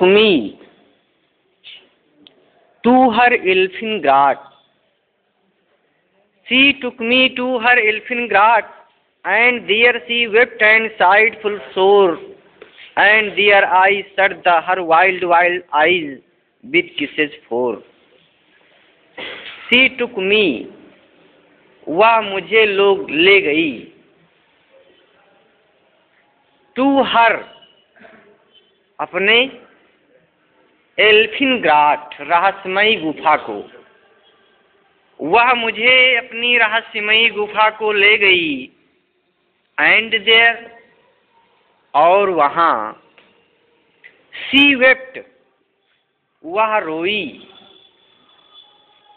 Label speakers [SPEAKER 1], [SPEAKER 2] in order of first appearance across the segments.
[SPEAKER 1] Kumi to her elfin grot she took me to her elfin grot and there she wept and sighed full sore and there I shut the her wild wild eyes with kisses four she took me वह मुझे लोग ले गई। To her अपने एल्फिन ग्राट, रहस्यमयी गुफा को। वह मुझे अपनी रहस्यमयी गुफा को ले गई। एंड देयर और वहाँ, सी वेप्ट वह रोई।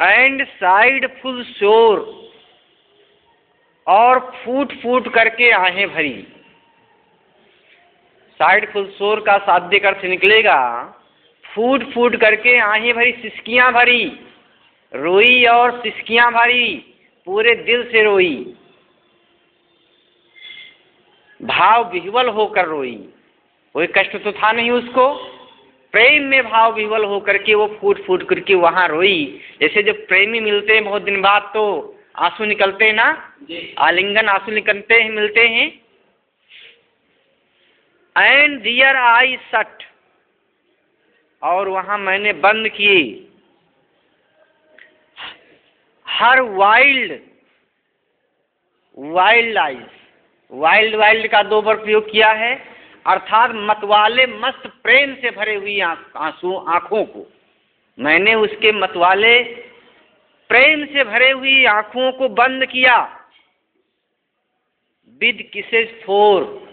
[SPEAKER 1] एंड साइड फुल शोर और फूट फूट करके आहें भरी। साइड फुल शोर का शाब्दिक अर्थ निकलेगा। फूट फूट करके आहें भरी सिसकियाँ भरी रोई और सिसकियाँ भरी पूरे दिल से रोई। भाव विह्वल होकर रोई। कोई कष्ट तो था नहीं उसको। प्रेम में भाव विह्वल होकर के वो फूट फूट करके वहाँ रोई। जैसे जब प्रेमी मिलते हैं बहुत दिन बाद तो आँसू निकलते हैं ना? आलिंगन आँसू निकलते हैं मिलते हैं। एंड दियर आई सट और वहाँ मैंने बंद किए। Her wild wild life wild wild का दो बार प्रयोग किया है, अर्थात मतवाले मस्त प्रेम से भरे हुई आँसू, आँखों को। मैंने उसके मतवाले प्रेम से भरे हुई आँखों को बंद किया। With kisses four.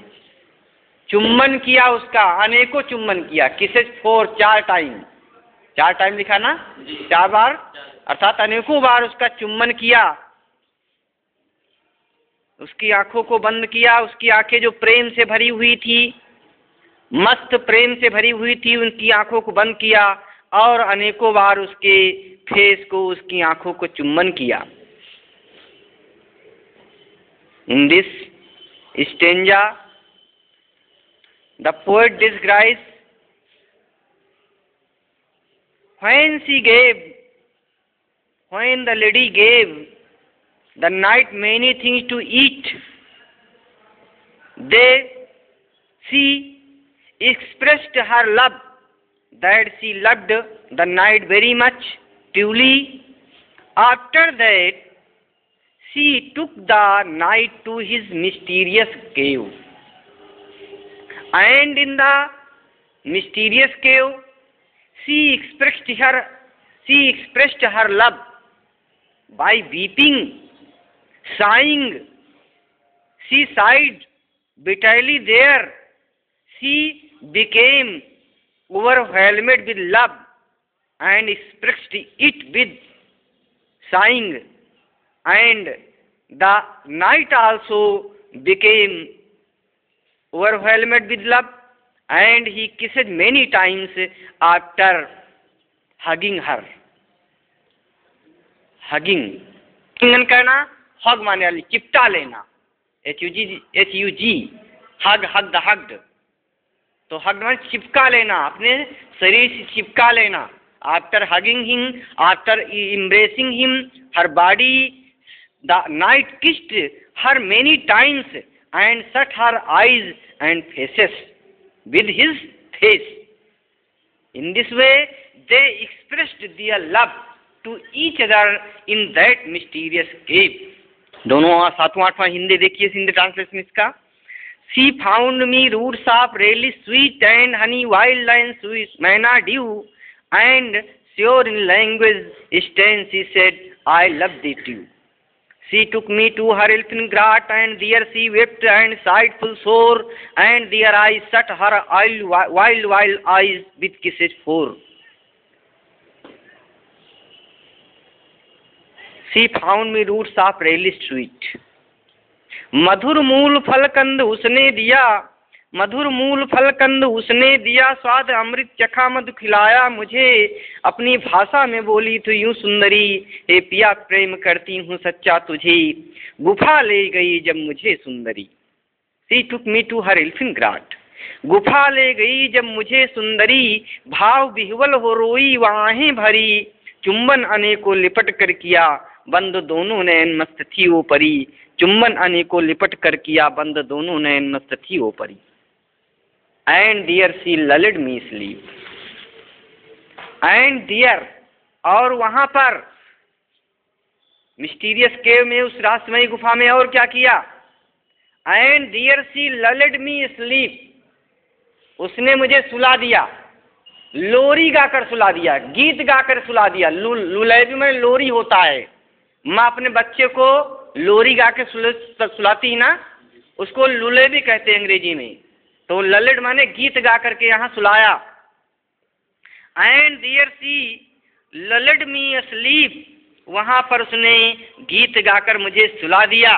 [SPEAKER 1] चुम्बन किया उसका अनेकों चुम्बन किया। किसेज फोर चार टाइम। चार टाइम लिखा ना? चार बार? अर्थात अनेकों बार उसका चुम्बन किया। उसकी आँखों को बंद किया उसकी आँखें जो प्रेम से भरी हुई थी मस्त प्रेम से भरी हुई थी उनकी आँखों को बंद किया और अनेकों बार उसके फेस को उसकी आँखों को चुम्बन किया। In this stanza The poet describes when she gave, when the lady gave the knight many things to eat, they, she expressed her love that she loved the knight very much truly. After that, she took the knight to his mysterious cave and in the mysterious cave she expressed her she expressed her love by weeping sighing she sighed bitterly there she became overwhelmed with love and expressed it with sighing and the night also became overwhelmed with love and he kissed many times after hugging her. Hugging. किंगन करना hug माने वाली, चिपटा लेना. H U G H U G hug hug hugged तो hug माने चिपका लेना, अपने शरीर से चिपका लेना. After hugging him after embracing him her body the knight kissed her many times and shut her eyes and faces with his face. In this way, they expressed their love to each other in that mysterious cave. दोनों सातवां आठवां हिंदी देखिए Hindi translation इसका she found me roots of really sweet and honey wild and sweet manna dew and sure in language strange she said I love thee true She took me to her elfin grot, and there she wept and sighed full sore, and there I shut her wild, wild, wild eyes with kisses four. She found me roots of really sweet. मधुर मूल फल कंद उसने दिया मधुर मूल फल कंद उसने दिया स्वाद, अमृत चखा मधु खिलाया मुझे। अपनी भाषा में बोली तो यूँ सुंदरी, हे पिया, प्रेम करती हूँ सच्चा तुझे। गुफा ले गई जब मुझे सुंदरी। She took me to her elfin grot. गुफा ले गई जब मुझे सुंदरी, भाव बिहवल हो रोई, वाहें भरी। चुंबन अनेकों लिपट कर किया, बंद दोनों नैन मस्त थी वो परी चुंबन अनेकों लिपट कर किया, बंद दोनों नैन मस्त थी वो परी and there she lulled me sleep and there और वहाँ पर मिस्टीरियस केव में, उस राष्ट्रमयी गुफा में और क्या किया? And there she lulled me sleep उसने मुझे सुला दिया। लोरी गाकर सुला दिया, गीत गाकर सुला दिया। लुलैबी में लोरी होता है। माँ अपने बच्चे को लोरी गा के सुलाती ना? उसको लुलेबी कहते हैं अंग्रेज़ी में। तो ललिड माने गीत गा करके यहाँ सुलाया। And there she lulled me sleep वहाँ पर उसने गीत गाकर मुझे सुला दिया।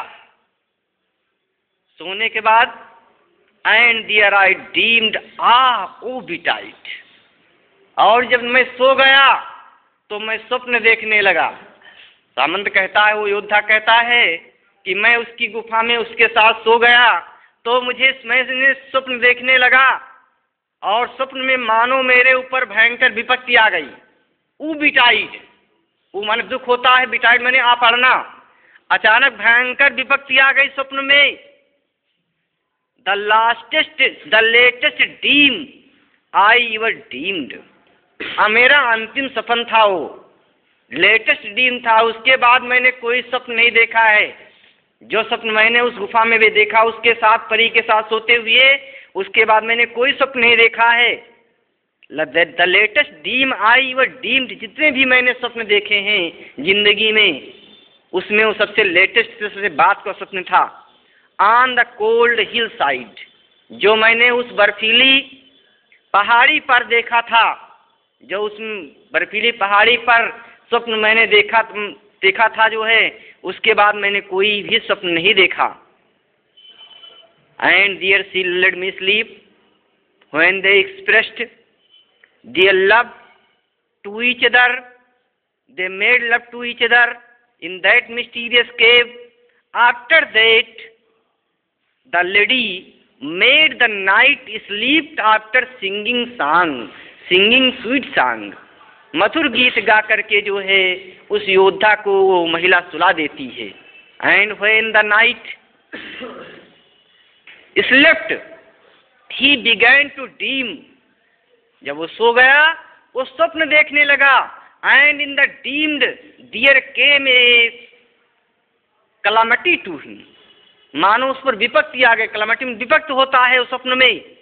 [SPEAKER 1] सोने के बाद and there I dreamed ah woe betide और जब मैं सो गया तो मैं स्वप्न देखने लगा। सामंत कहता है, वो योद्धा कहता है कि मैं उसकी गुफा में उसके साथ सो गया। तो मुझे मैं स्वप्न देखने लगा और स्वप्न में मानो मेरे ऊपर भयंकर विपत्ति आ गई। ऊ बिटाइट वो माने दुख होता है बिटाइट मैंने आ पढ़ना अचानक भयंकर विपत्ति आ गई स्वप्न में। The lastest the latest dream I your dreamed मेरा अंतिम सपन था वो। लेटेस्ट डीम था। उसके बाद मैंने कोई स्वप्न नहीं देखा है। जो स्वप्न मैंने उस गुफा में भी देखा, उसके साथ परी के साथ सोते हुए, उसके बाद मैंने कोई स्वप्न नहीं देखा है। The latest dream I ever dreamed जितने भी मैंने स्वप्न देखे हैं ज़िंदगी में, उसमें वो सबसे लेटेस्ट सबसे बात का स्वप्न था। On the cold hill side जो मैंने उस बर्फीली पहाड़ी पर देखा था, जो उस बर्फीली पहाड़ी पर स्वप्न मैंने देखा देखा था जो है, उसके बाद मैंने कोई भी स्वप्न नहीं देखा। And there she let me sleep when they expressed their love to each other they made love to each other in that mysterious cave after that the lady made the knight sleep after singing song singing sweet song मधुर गीत गा करके जो है, उस योद्धा को वो महिला सुला देती है। And when the knight slept he began to dream जब वो सो गया, वो स्वप्न देखने लगा। And in the dreamed there के में कलामटी टू ही मानो उस पर विपत्ति आ गए कलामटी में विपक्त होता है उस स्वप्न में।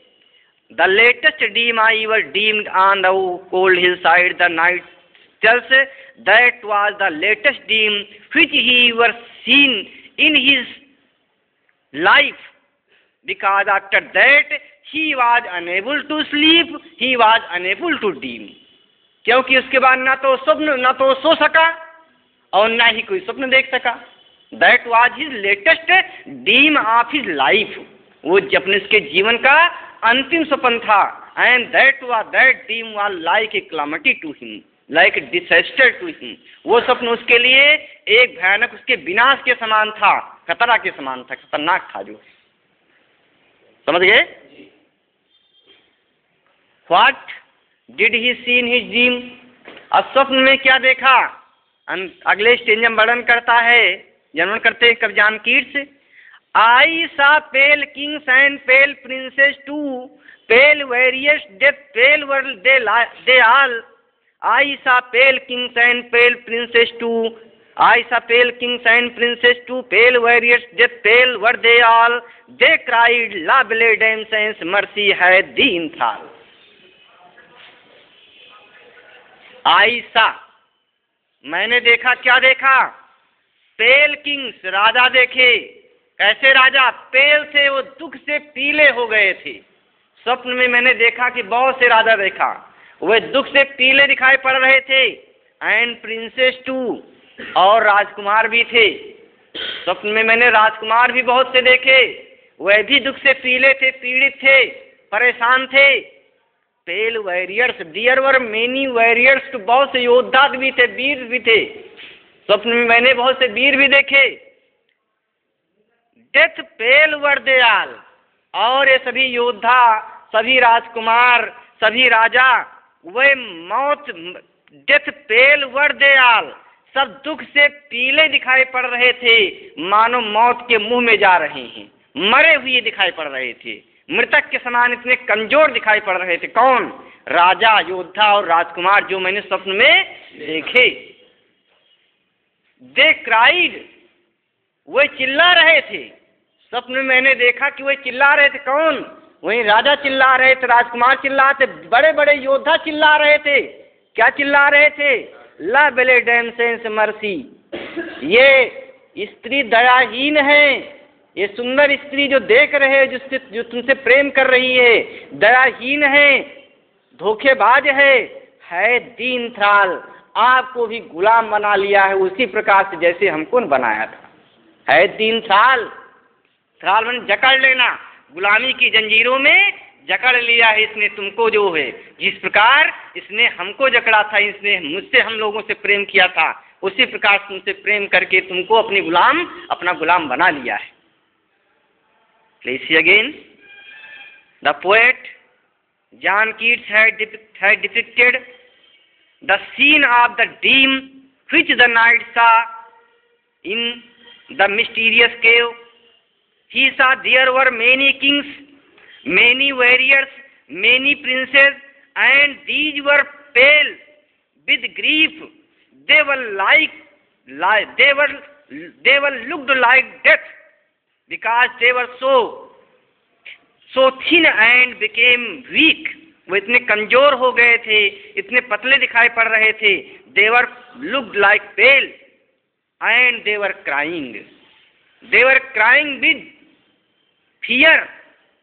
[SPEAKER 1] The latest dream I were dreamed on the cold hill side the knight tells that was the latest dream which he were seen in his life. Because after that he was unable to sleep he was unable to dream क्योंकि उसके बाद ना तो स्वप्न, ना तो सो सका और ना ही कोई स्वप्न देख सका। That was his latest dream of his life वो अपने उसके जीवन का अंतिम स्वप्न था। And that was that dream was like a calamity to him like disaster to him वो स्वप्न उसके लिए एक भयानक, उसके विनाश के समान था, खतरा के समान था, खतरनाक था जो। समझ गए? What did he seen his dream अब स्वप्न में क्या देखा? अगले स्टेज में वर्णन करता है, जनवन करते हैं कब्जान Keats I saw pale kings and pale princes too pale warriors death pale world they they all I saw pale kings and pale princes too I saw pale kings and princes too pale warriors death pale were they all they cried la belle dame sans merci hath thee thrall आयसा मैंने देखा, क्या देखा? पेल Kings राजा देखे। कैसे राजा, पेल से वो दुख से पीले हो गए थे। स्वप्न में मैंने देखा कि बहुत से राजा देखा। वे दुख से पीले दिखाई पड़ रहे थे। एंड प्रिंसेस टू और राजकुमार भी थे। स्वप्न में मैंने राजकुमार भी बहुत से देखे। वह भी दुख से पीले थे, पीड़ित थे, परेशान थे। Pale warriors, dear were many warriors तो बहुत से योद्धा भी थे, वीर भी थे। स्वप्न में मैंने बहुत से वीर भी देखे। डेथ पेल वर दयाल और ये सभी योद्धा, सभी राजकुमार, सभी राजा, वे मौत डेथ पेल वर दयाल सब दुख से पीले दिखाई पड़ रहे थे। मानो मौत के मुँह में जा रहे हैं। मरे हुए दिखाई पड़ रहे थे। मृतक के समान इतने कमज़ोर दिखाई पड़ रहे थे। कौन? राजा, योद्धा और राजकुमार, जो मैंने स्वप्न में देखे। दे क्राइड वे चिल्ला रहे थे। स्वप्न में मैंने देखा कि वे चिल्ला रहे थे। कौन? वही राजा चिल्ला रहे थे, राजकुमार चिल्ला रहे थे बड़े बड़े योद्धा चिल्ला रहे थे। क्या चिल्ला रहे थे? La Belle Dame sans Merci. ये स्त्री दयाहीन है। ये सुंदर स्त्री जो देख रहे हैं, जिससे, जो तुमसे प्रेम कर रही है, दयाहीन है, धोखेबाज है। है दीन थ्राल आपको भी गुलाम बना लिया है उसी प्रकार से जैसे हमको बनाया था। है दीन साल। साल मैंने जकड़ लेना। गुलामी की जंजीरों में जकड़ लिया है इसने तुमको जो है। जिस प्रकार इसने हमको जकड़ा था इसने मुझसे हम लोगों से प्रेम किया था उसी प्रकार तुमसे प्रेम करके तुमको अपनी गुलाम अपना गुलाम बना लिया है। Please see again. The poet John Keats had, had depicted the scene of the dream which the the mysterious cave. He saw there were many kings many warriors many princes and these were pale with grief they were like they were they were looked like death because they were so so thin and became weak वो इतने कमज़ोर हो गए थे, इतने पतले दिखाई पड़ रहे थे they were looked like pale and they were crying they were crying with fear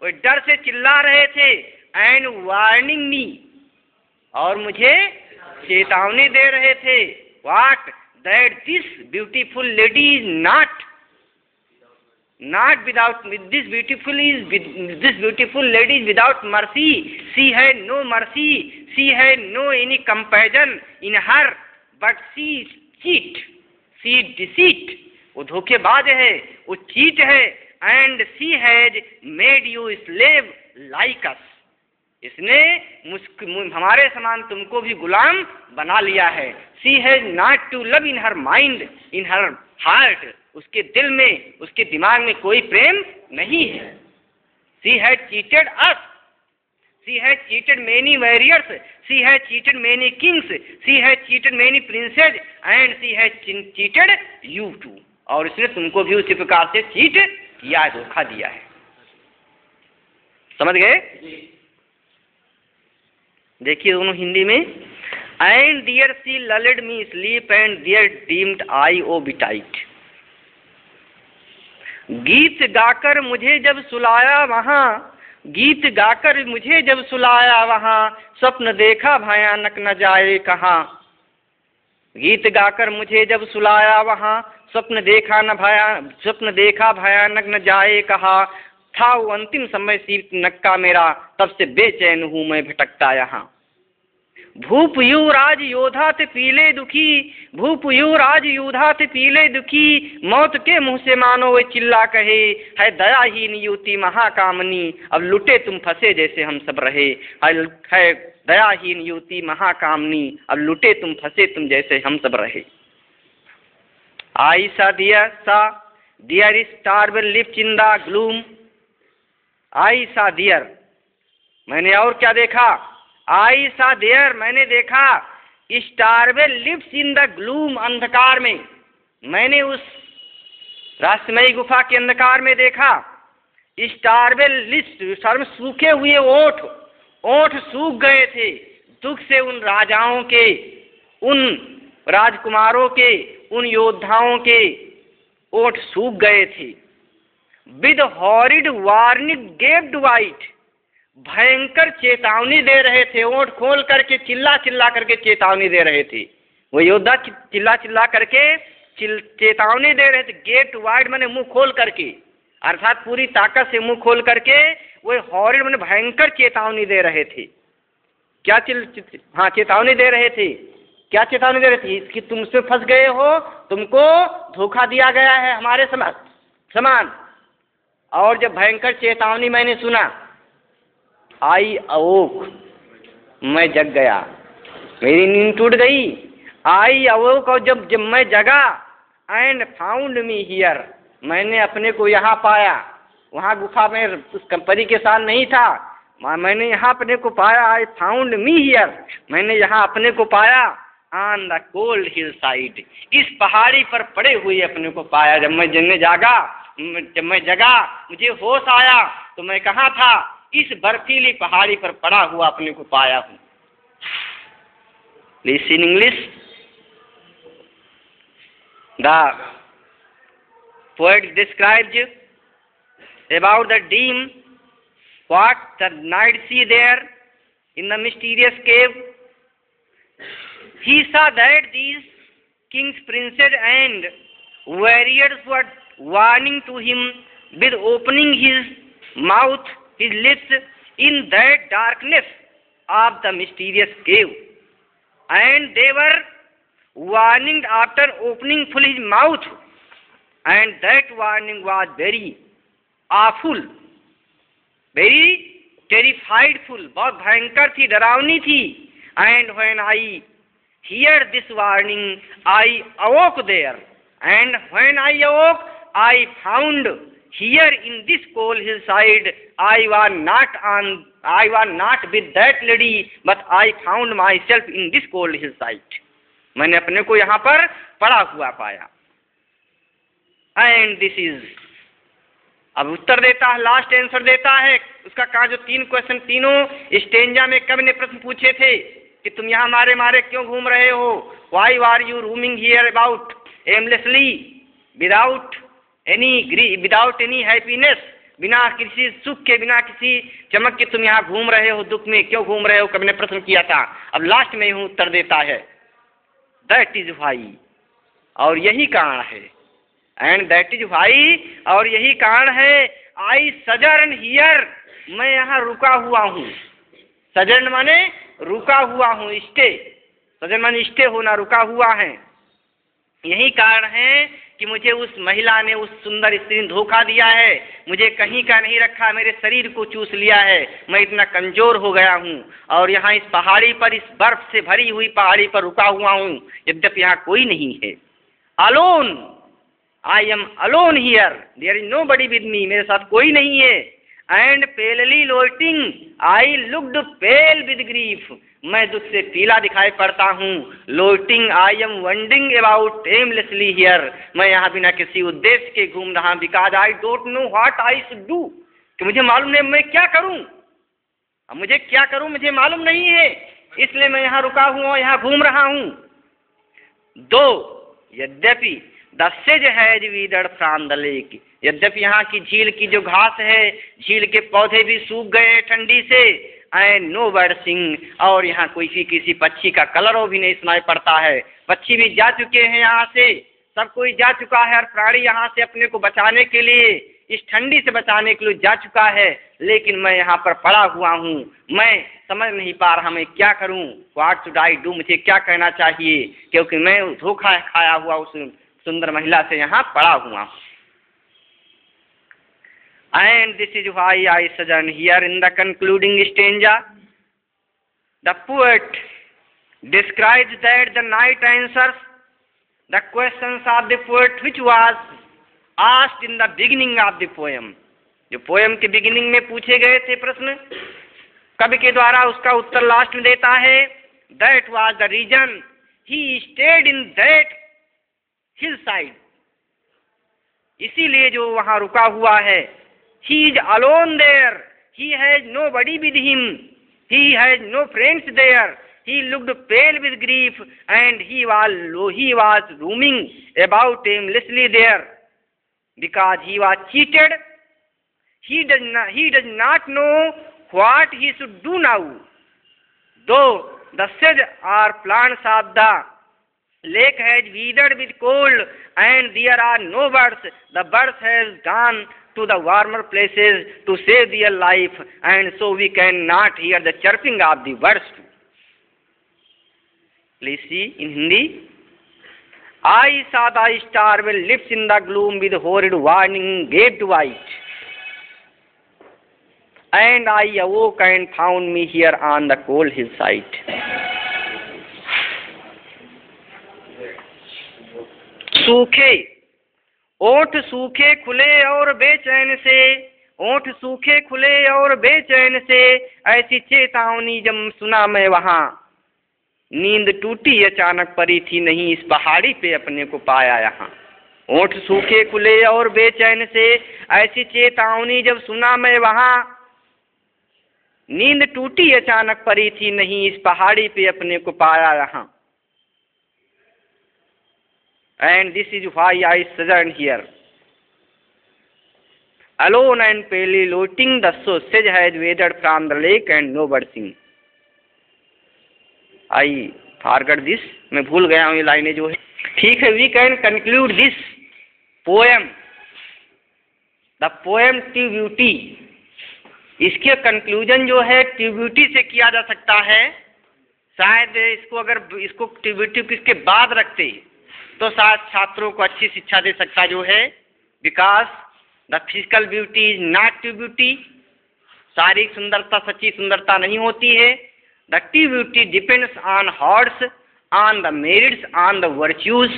[SPEAKER 1] वो डर से चिल्ला रहे थे एंड वार्निंग मी और मुझे चेतावनी दे रहे थे what that this beautiful lady is not not without this beautiful is this beautiful lady is without mercy she has no mercy she has no any comparison in her but she cheat she deceit वो धोखेबाज है, वो cheat है and she has made you slave like us इसने मुस्क, हमारे समान तुमको भी गुलाम बना लिया है। She has not to love in her mind in her heart उसके दिल में, उसके दिमाग में कोई प्रेम नहीं है। She has cheated us she had cheated many warriors she had cheated many kings she had cheated many princes and she had cheated you too और इसने तुमको भी उसी प्रकार से चीट किया धोखा दिया है। समझ गए? देखिए दोनों हिंदी में। And there she lulled me sleep and there dreamed I oh betide गीत गाकर मुझे जब सुलाया वहाँ गीत गाकर मुझे जब सुलाया वहाँ, स्वप्न देखा भयानक न जाए कहाँ। गीत गाकर मुझे जब सुलाया वहाँ, स्वप्न देखा न भया, स्वप्न देखा भयानक न जाए कहा। था वो अंतिम समय सीट नक्का मेरा, तब से बेचैन हूँ मैं, भटकता यहाँ। भूप युवराज योधा थे पीले दुखी, भूप युवराज योधा थे पीले दुखी, मौत के मुँह से मानो वे चिल्ला कहे, है दयाहीन युवती महाकामनी, अब लुटे तुम फंसे जैसे हम सब रहे, है है दयाहीन युवती महाकामनी, अब लुटे तुम फंसे तुम जैसे हम सब रहे। आई सा दिया saw their star will lip Chinda gloom. I saw their मैंने और क्या देखा? आई सा देयर, मैंने देखा starved lips in the gloom अंधकार में। मैंने उस राष्ट्रमयी गुफा के अंधकार में देखा स्टारवे लिप्स सर सूखे हुए ओठ ओठ सूख गए थे, दुख से उन राजाओं के, उन राजकुमारों के, उन योद्धाओं के ओठ सूख गए थे। With horrid warning gaped wide भयंकर चेतावनी दे रहे थे, ओठ खोल करके चिल्ला चिल्ला करके चेतावनी दे रहे थे। वो योद्धा चिल्ला चिल्ला करके चेतावनी दे रहे थे गेट वाइड मैंने मुँह खोल करके, अर्थात पूरी ताकत से मुँह खोल करके, वो हॉरिड मैंने भयंकर चेतावनी दे रहे थे। क्या चिल हाँ चेतावनी दे रहे थे। क्या चेतावनी दे रहे थे? कि तुम उसमें फंस गए हो, तुमको धोखा दिया गया है हमारे समान समान। और जब भयंकर चेतावनी मैंने सुना आई अवोक। मैं जग गया। मेरी नींद टूट गई। आई अवोक और जब जब मैं जगा एंड फाउंड मी हियर मैंने अपने को यहाँ पाया। वहाँ गुफा में उस कंपनी के साथ नहीं था। मैंने यहाँ अपने को पाया। आई फाउंड मी हियर मैंने यहाँ अपने को पाया। On the cold hill side इस पहाड़ी पर पड़े हुए अपने को पाया। जब मैं जगने जागा जब मैं जगा, मुझे होश आया। तो मैं कहाँ था? इस बर्फीली पहाड़ी पर पड़ा हुआ अपने को पाया हूँ। This in English the poet describes about the dream what the knight see there in the mysterious cave he saw that these kings princes and warriors warning to him with opening his mouth is list in that darkness of the mysterious cave and they were warning after opening full is mouth and that warning was very awful very terrified full बहुत भयंकर थी, डरावनी थी. And when I hear this warning I awoke there and when I awoke I found here in this coal hillside, I was not on, I was not with that lady, but I found myself in this cold hillside. मैंने अपने को यहाँ पर पड़ा हुआ पाया। And this is अब उत्तर देता है लास्ट आंसर देता है। उसका कहा जो तीन क्वेश्चन तीनों स्टेंजा में कवि ने प्रश्न पूछे थे? कि तुम यहाँ मारे मारे क्यों घूम रहे हो? Why are you roaming here about aimlessly without any grief without any happiness बिना किसी सुख के, बिना किसी चमक के तुम यहाँ घूम रहे हो, दुख में क्यों घूम रहे हो कभी ने प्रश्न किया था। अब लास्ट में यूँ उत्तर देता है। दैट इज़ भाई और यही कारण है। एंड दैट इज़ भाई और यही कारण है आई सजर्न हियर मैं यहाँ रुका हुआ हूँ। सजर्न माने रुका हुआ हूँ स्टे सजर्न माने स्टे होना, रुका हुआ है। यही कारण है कि मुझे उस महिला ने उस सुंदर स्त्री ने धोखा दिया है। मुझे कहीं का नहीं रखा, मेरे शरीर को चूस लिया है। मैं इतना कमज़ोर हो गया हूँ और यहाँ इस पहाड़ी पर, इस बर्फ़ से भरी हुई पहाड़ी पर रुका हुआ हूँ। यद्यपि यहाँ कोई नहीं है। Alone I am alone here there is nobody with me मेरे साथ कोई नहीं है। And palely loitering I looked pale with grief मैं दुख से पीला दिखाई पड़ता हूँ। Loitering I am wandering about aimlessly here मैं यहाँ बिना किसी उद्देश्य के घूम रहा because I don't know what I should do कि मुझे मालूम नहीं, मैं क्या करूँ? अब मुझे क्या करूँ? मुझे मालूम नहीं है। इसलिए मैं यहाँ रुका हूँ और यहाँ घूम रहा हूँ। दो, यद्यपि दसेज है वीदड़ फ्राम द लेक यद्यपि यहाँ की झील की जो घास है, झील के पौधे भी सूख गए ठंडी से। एंड नो बर्ड सिंग और यहाँ कोई भी किसी पक्षी का कलर भी नहीं सुनाई पड़ता है। पक्षी भी जा चुके हैं यहाँ से। सब कोई जा चुका है और प्राणी यहाँ से अपने को बचाने के लिए, इस ठंडी से बचाने के लिए जा चुका है। लेकिन मैं यहाँ पर पड़ा हुआ हूँ। मैं समझ नहीं पा रहा मैं क्या करूँ? वाट टू डाई डू मुझे क्या कहना चाहिए? क्योंकि मैं धोखा खाया हुआ उस सुंदर महिला से यहाँ पड़ा हुआ हूँ। And this is why I sojourn here in the concluding stanza. The poet describes that the night answers the questions of the poet which was asked in the beginning of the poem. जो poem के beginning में पूछे गए थे प्रश्न कवि के द्वारा उसका उत्तर लास्ट में देता है that was the reason he stayed in that hill side इसीलिए जो वहाँ रुका हुआ है He is alone there. He has nobody with him. He has no friends there. He looked pale with grief, and he was he was roaming about aimlessly there, because he was cheated. He does not he does not know what he should do now. Though the sedge or plants of the lake has withered with cold, and there are no birds, the birds have gone to the warmer places to save their life, and so we cannot hear the chirping of the birds. Please see in Hindi. I saw the star will lift in the gloom with horrid warning gave to. And I awoke and found me here on the cold hillside. okay ओठ सूखे खुले और बेचैन से, ओठ सूखे खुले और बेचैन से, ऐसी चेतावनी जब सुना मैं वहाँ। नींद टूटी अचानक पड़ी थी नहीं, इस पहाड़ी पे अपने को पाया यहाँ। ओठ सूखे खुले और बेचैन से, ऐसी चेतावनी जब सुना मैं वहाँ। नींद टूटी अचानक पड़ी थी नहीं, इस पहाड़ी पे अपने को पाया यहाँ। And this is why I sojourn here. Alone and palely looting, the sausage has waded from the lake and no bird sing. I forgot this मैं भूल गया हूँ ये लाइनें जो है। ठीक है we can conclude this poem the poem true beauty इसके कंक्लूजन जो है ट्यूब्यूटी से किया जा सकता है। शायद इसको अगर इसको ट्यूब्यूटी किसके बाद रखते तो शायद छात्रों को अच्छी शिक्षा दे सकता जो है because the physical beauty is not true beauty शारीरिक सुंदरता, सच्ची सुंदरता नहीं होती है। The true beauty depends on hers on the merits on the virtues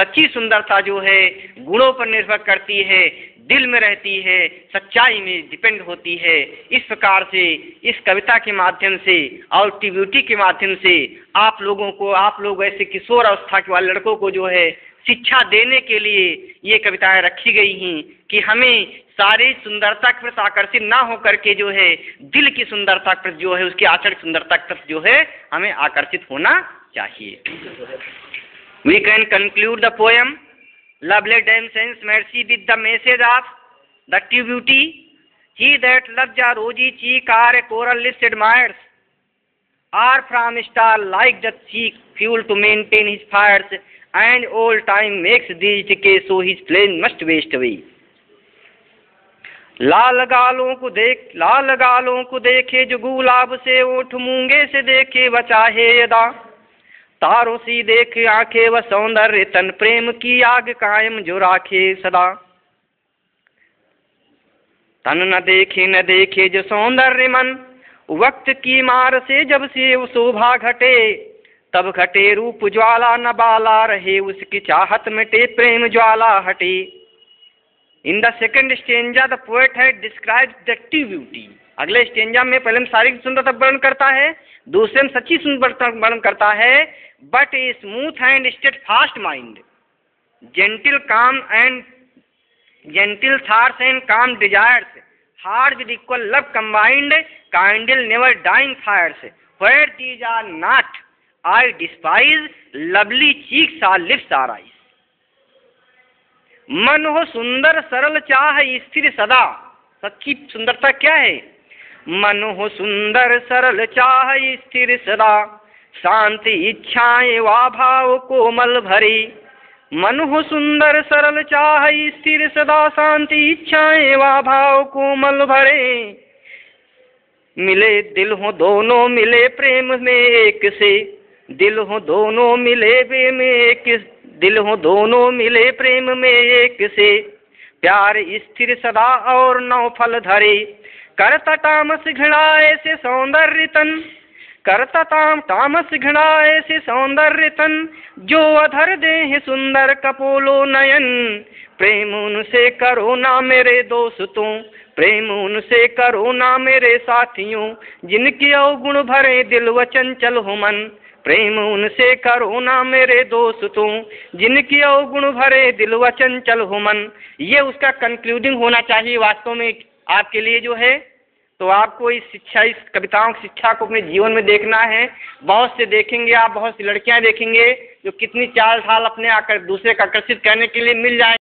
[SPEAKER 1] सच्ची सुंदरता जो है, गुणों पर निर्भर करती है, दिल में रहती है, सच्चाई में डिपेंड होती है। इस प्रकार से, इस कविता के माध्यम से और टिब्यूटी के माध्यम से आप लोगों को, आप लोग ऐसे किशोर अवस्था के वाले लड़कों को जो है, शिक्षा देने के लिए ये कविताएँ रखी गई हैं कि हमें सारी सुंदरता के प्रति आकर्षित ना होकर के जो है, दिल की सुंदरता के प्रति जो है, उसकी आचरण सुंदरता के प्रति जो है, हमें आकर्षित होना चाहिए। Can conclude the poem lovely dame sends mercy with the message of the true beauty. He that loves a rosy cheek or a coral lips admires, or from star like the cheek fuel to maintain his fires, and all time makes these decay, so his flame must waste away. लाल गालों को देख लाल गालों को देखे जो गुलाब से ओठ मूँगे से देखे बचाहे यदा तारों सी देख आँखें व सौंदर्य तन प्रेम की आग कायम जो राखे सदा। तन न देखे न देखे जो सौंदर्य मन। वक्त की मार से जब से शोभा घटे, तब घटे रूप ज्वाला, न बाला रहे उसकी चाहत मिटे, प्रेम ज्वाला हटे। In the second stanza the poet है डिस्क्राइब द टी ब्यूटी अगले स्टेंजा में पहले में शारीरिक सुंदरता वर्णन करता है, दूसरे में सच्ची सुंदरता वर्णन करता है but a smooth and steadfast mind gentle calm and gentle thoughts and calm desires hearts with equal love combined kindle never dying fires where these are not I despise lovely cheeks or lips or eyes मन हो सुंदर, सरल चाह, स्थिर सदा। सच्ची सुंदरता क्या है? मन हो सुंदर, सरल चाह, स्थिर सदा। शांति इच्छाएँ वा भाव कोमल भरी। मन हो सुंदर, सरल चाह, स्थिर, सदा शांति इच्छाएँ वा भाव कोमल भरे। मिले दिल हो दोनों, मिले प्रेम में एक से। दिल हो दोनों, मिले बे में एक दिल हो दोनों, मिले प्रेम में एक से। प्यार स्थिर सदा और नौ फल धरे। करता तामस घृणाए से सौंदर्य तन करता ताम, तामस घृणाए सौंदर्य तन जो अधर दे सुंदर कपोलो नयन। प्रेम उनसे करो ना मेरे दोस्तों, प्रेम उनसे करो ना मेरे साथियों, जिनके अवगुण भरे दिल व चंचल हो मन। प्रेम उनसे करो ना मेरे दोस्तों, जिनके अवगुण भरे दिल व चंचल हो मन। ये उसका कंक्लूडिंग होना चाहिए वास्तव में आपके लिए जो है। तो आपको इस शिक्षा, इस कविताओं की शिक्षा को अपने जीवन में देखना है। बहुत से देखेंगे आप, बहुत सी लड़कियाँ देखेंगे, जो कितनी चाल ढाल अपने आकर, दूसरे को आकर्षित करने के लिए मिल जाए।